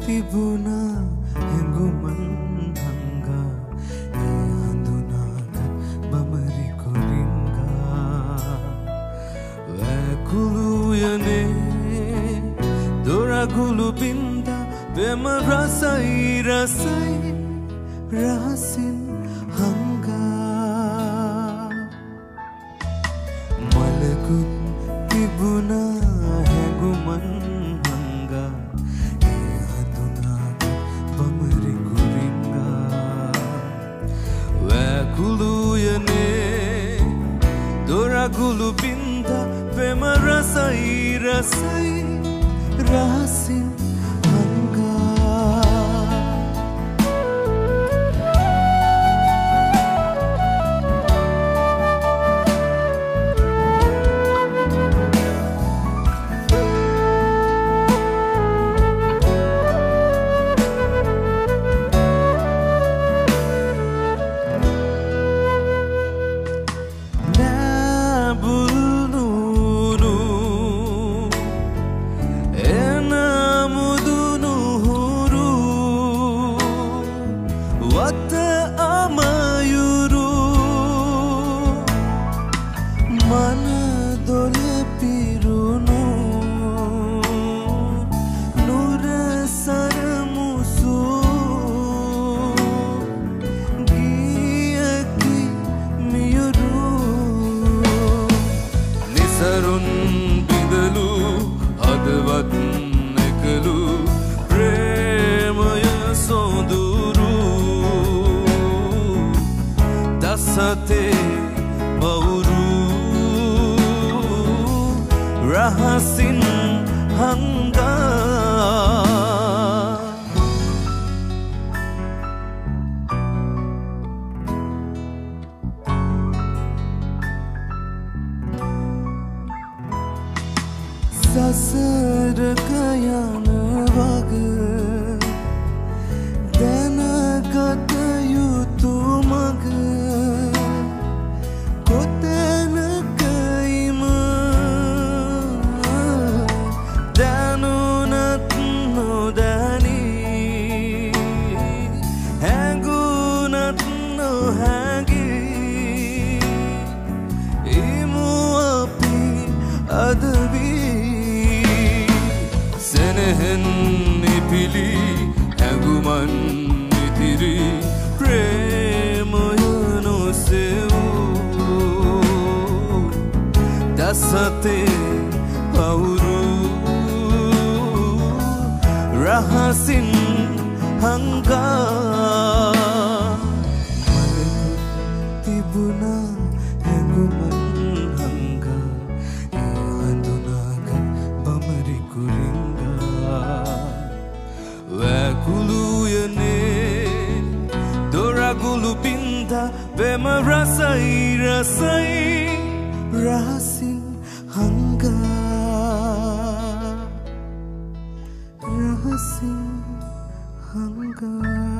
තිබුණා හැඟුමන් හංගා. ඒ හඳුනාගත් බමරි කොරින්ගා වැකුළුයනේ දොරගුළු බින්ද වෙම රසයි රසයි රහසින් හංගා. දොරගුළු බින්ද වෙම රසයි රසයි රහසින් මනදොල පිරුණු නුරසරමුසු ගියකි මියුරු නිසරුන් බිඳලු හදවත් එකලු ප්‍රේමය සොදුරු දසතේ බවුරු රහසින් හංගා. සසරක යන වග නිපිලි හැඟුමන් ඉතිරි ප්‍රේමය නොසෙවූ දසතේ පවුරු රහසින් හංගා මලකුත් තිබුණා හැඟුමන් बेमा रसै रसाइ, रासिन हङ्गा रहसिन हङ्गा